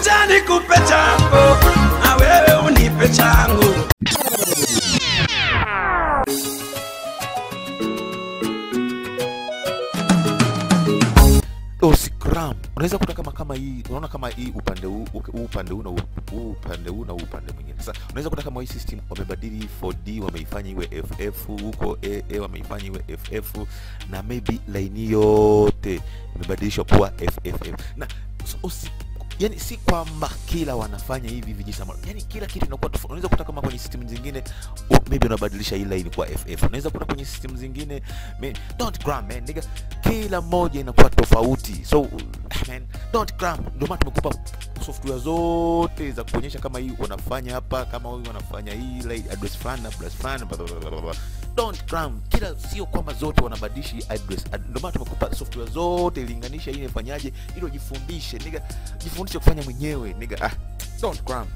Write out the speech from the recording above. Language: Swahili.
kuja nikupe chako na wewe unipe changu Osigram unaweza kuta kama kama hii unaona kama hii upande huu upande huu na huu upande huu na upande mwingine. Sasa unaweza kuta kama hii system wamebadili 4D wameifanya iwe FF huko AA wameifanya iwe FF na maybe line yote imebadilishwa kuwa FFF na so, usi, yani si kwamba kila wanafanya hivi vijisama yani kila kitu inakuwa tofauti. Unaweza kuta kama kwenye system zingine oh, maybe unabadilisha hii line kwa ff unaweza kuta kwenye system zingine man, don't gram man nigga. Kila moja inakuwa tofauti. So man, don't gram. Ndio maana tumekupa software zote za kuonyesha kama hii wanafanya hapa kama huyu wanafanya hii like address fulani na plus fulani don't cram. kila sio kwamba zote wanabadilishi hii address. Ndio maana tumekupa software zote ilinganisha hii inafanyaje ili ujifundishe nigga jifundishe kufanya mwenyewe. Nigga ah don't gram